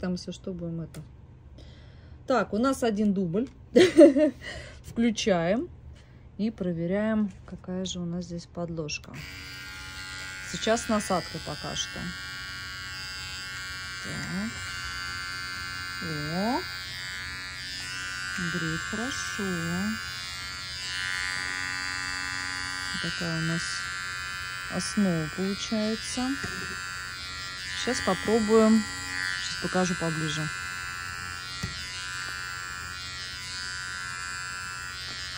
Там, если что, будем это. Так, у нас один дубль. Включаем и проверяем, какая же у нас здесь подложка. Сейчас с насадкой пока что. Так. О, греет хорошо. Такая у нас основа получается. Сейчас попробуем. Покажу поближе.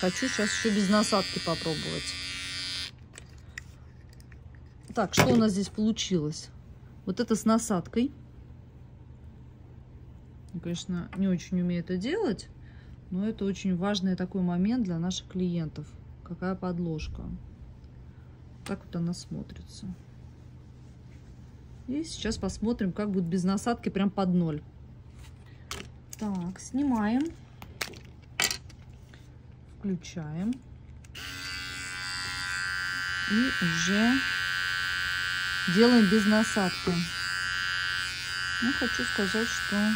Хочу сейчас еще без насадки попробовать. Так, что у нас здесь получилось? Вот это с насадкой. Я, конечно, не очень умею это делать, но это очень важный такой момент для наших клиентов. Какая подложка. Так вот она смотрится. И сейчас посмотрим, как будет без насадки прям под ноль. Так, снимаем. Включаем. И уже делаем без насадки. Ну, хочу сказать, что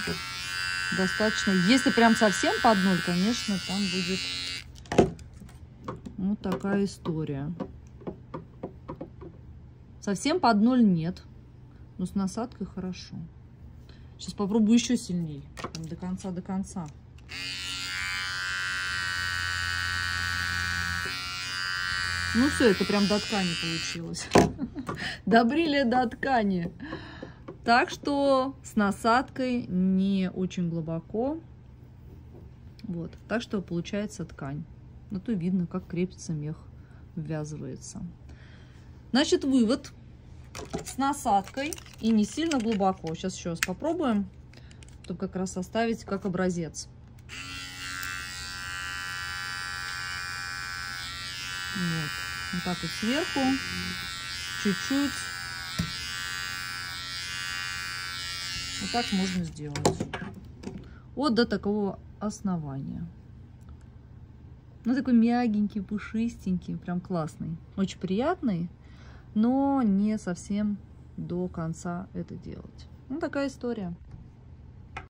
достаточно. Если прям совсем под ноль, конечно, там будет вот такая история. Совсем под ноль нет. Но с насадкой хорошо. Сейчас попробую еще сильнее. Прям до конца, до конца. Ну все, это прям до ткани получилось. Добрили до ткани. Так что с насадкой не очень глубоко. Вот. Так что получается ткань. Ну то видно, как крепится мех, ввязывается. Значит, вывод с насадкой и не сильно глубоко. Сейчас еще раз попробуем, чтобы как раз оставить как образец. Вот. вот так вот сверху, чуть-чуть. Вот так можно сделать. Вот до такого основания. Ну, такой мягенький, пушистенький, прям классный. Очень приятный но не совсем до конца это делать. Ну, такая история.